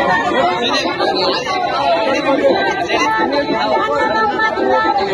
Gracias.